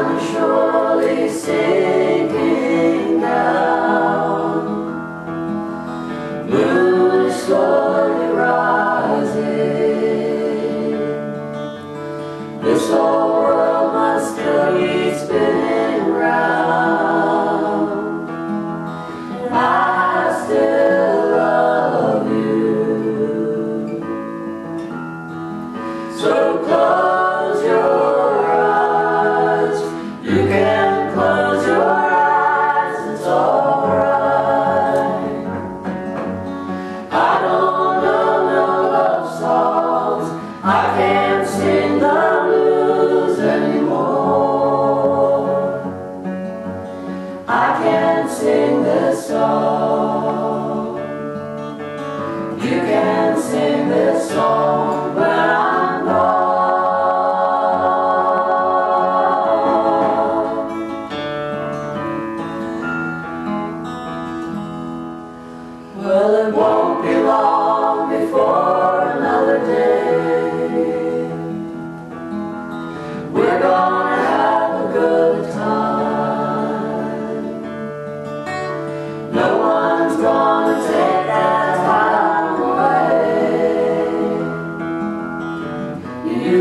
on. I can't sing the blues anymore. I can't sing this song. You can sing this song, but I'm gone. Well, it won't be long.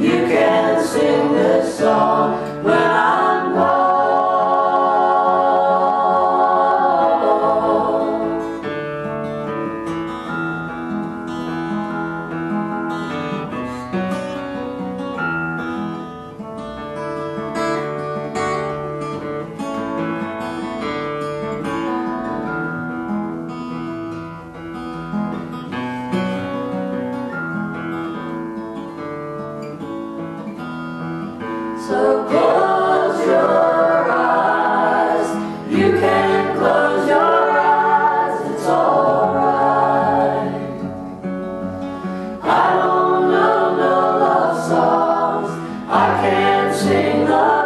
you can sing.